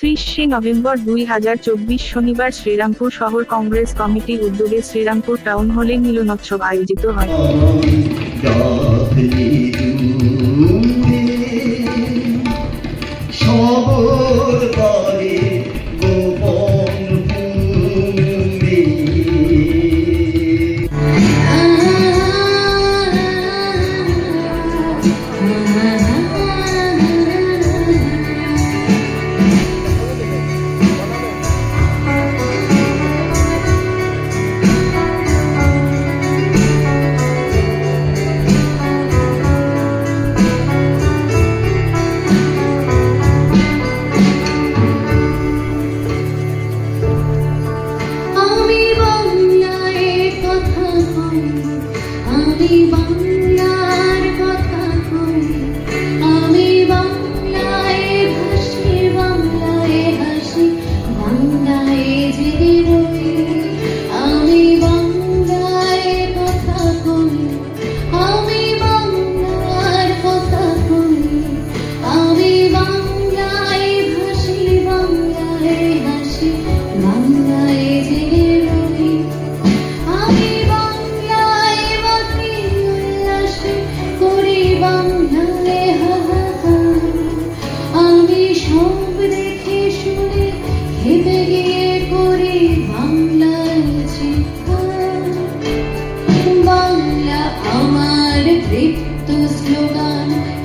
ত্রিশে November দুই হাজার চব্বিশ শনিবার শ্রীরামপুর শহর কংগ্রেস কমিটির উদ্যোগে শ্রীরামপুর টাউন হলে মিলনোৎসব আয়োজিত হয়। সবর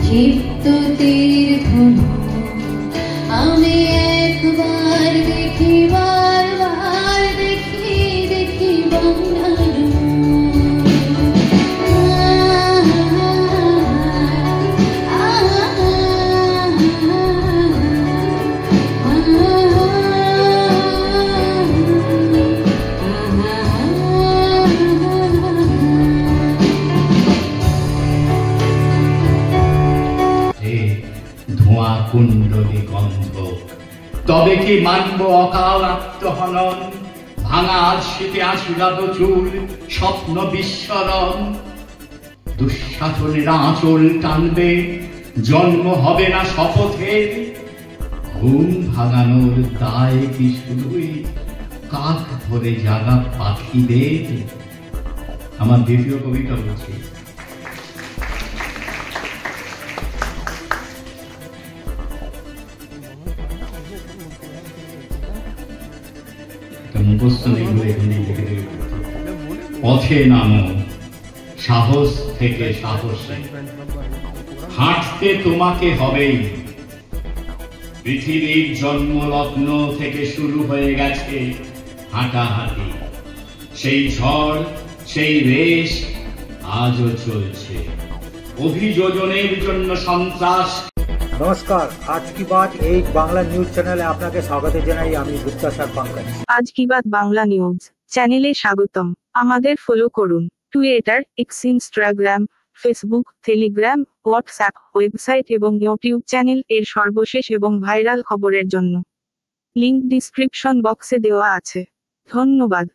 ক্ষিপ্ত তীর তবে কি মানব অকাল আত্মহনন? শীতে আশুলাদ চুল, স্বপ্ন বিস্মরণ। আঁচল টানবে, জন্ম হবে না শপথে। ঘুম ভাঙানোর দায় কি শুধুই? কাক ধরে জাগা পাখিদের? আমার দ্বিতীয় কবিতা বলছি। পথে নামো, সাহস থেকে সাহসে। হাঁটতে তোমাকে হবেই। পৃথিবীর জন্মলগ্ন থেকে শুরু হয়ে গেছে হাঁটাহাঁটি। সেই ঝড়, সেই রেশ আজও চলছে। অভিযোজনের জন্য সন্ত্রাস নমস্কার, আজ কি বাত? এই বাংলা নিউজ চ্যানেলে আপনাকে স্বাগত জানাই, আমি গুপ্তাসার পঙ্কজ আজ কি বাত বাংলা নিউজ? চ্যানেলে স্বাগতম। আমাদের ফলো করুন। Twitter X Instagram Facebook Telegram WhatsApp website এবং ইউটিউব চ্যানেল এর সর্বশেষ এবং ভাইরাল খবরের জন্য। লিংক ডিসক্রিপশন বক্সে দেওয়া আছে। ধন্যবাদ।